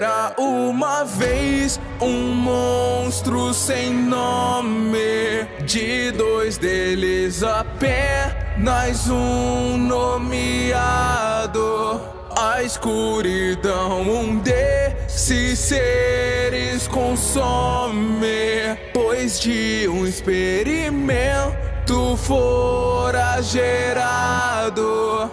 Era uma vez um monstro sem nome. De dois deles apenas um nomeado. A escuridão um desses seres consome. Pois de um experimento fora gerado.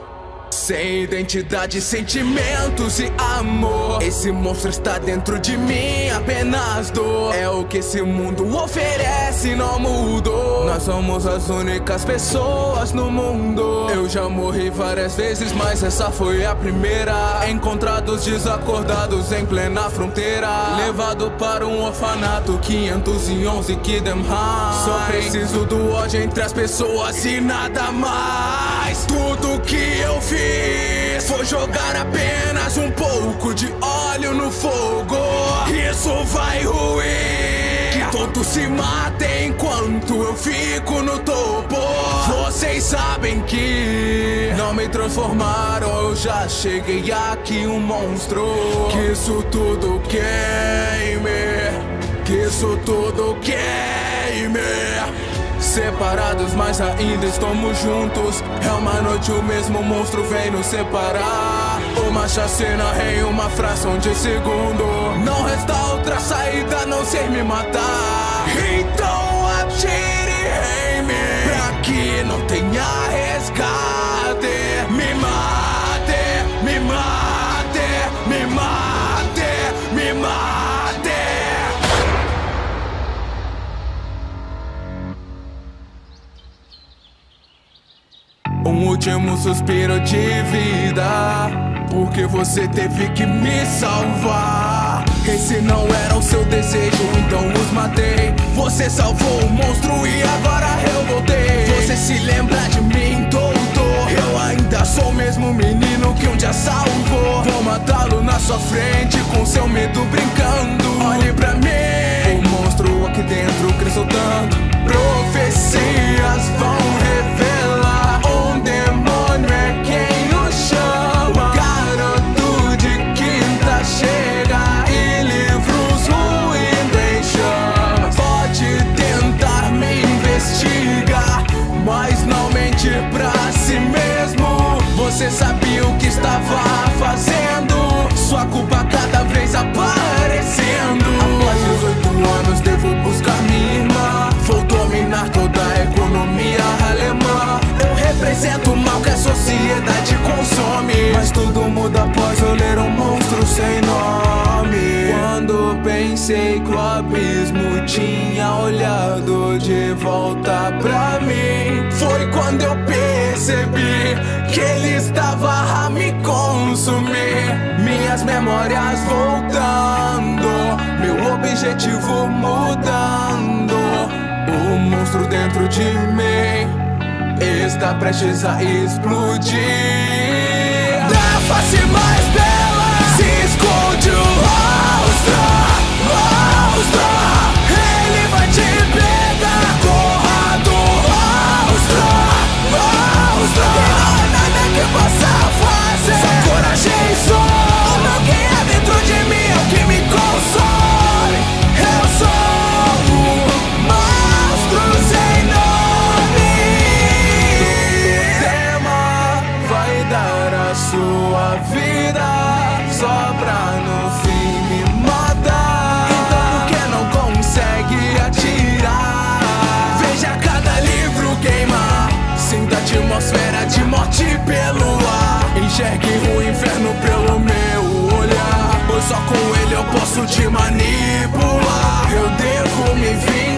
Sem identidade, sentimentos e amor. Esse monstro está dentro de mim, apenas dor. É o que esse mundo oferece, não mudou. Nós somos as únicas pessoas no mundo. Eu já morri várias vezes, mas essa foi a primeira. Encontrados desacordados em plena fronteira. Levado para um orfanato, 511 Kidem High. Só preciso do ódio entre as pessoas e nada mais. Tudo que eu fiz foi jogar apenas um pouco de óleo no fogo. Isso vai ruir. Que todos se matem enquanto eu fico no topo. Vocês sabem que não me transformaram. Eu já cheguei aqui um monstro. Que isso tudo queime. Que isso tudo queime. Separados, mas ainda estamos juntos. É uma noite, o mesmo monstro vem nos separar. Uma chacina em uma fração de segundo. Não resta outra saída não ser me matar. Então atire em mim. Um último suspiro de vida. Porque você teve que me salvar. Esse não era o seu desejo, então os matei. Você salvou o monstro e agora eu voltei. Você se lembra de mim, doutor? Eu ainda sou o mesmo menino que um dia salvou. Vou matá-lo na sua frente, com seu medo brincando. Você sabia o que estava fazendo? Sua culpa cada vez aparecendo. Após 18 anos, devo buscar minha irmã. Vou dominar toda a economia alemã. Eu represento o mal que a sociedade consome. Mas tudo muda após eu ler um monstro sem nome. Quando pensei que o abismo tinha olhado de volta pra mim, foi quando eu percebi que ele estava a me consumir. Minhas memórias voltando, meu objetivo mudando. O monstro dentro de mim está prestes a explodir. Na face mais bela se esconde vida só pra no fim me matar. Então por que não consegue atirar? Veja cada livro queimar. Sinta a atmosfera de morte pelo ar. Enxergue o inferno pelo meu olhar. Pois só com ele eu posso te manipular. Eu devo me vingar.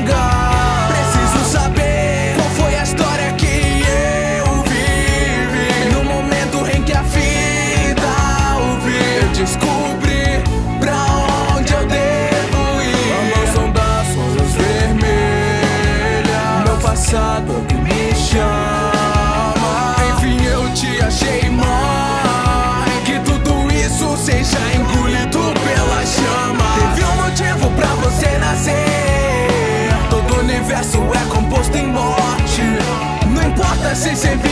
passado que me chama. Enfim, eu te achei má. Que tudo isso seja engolido pela chama. Teve um motivo pra você nascer. Todo universo é composto em morte. Não importa se sempre.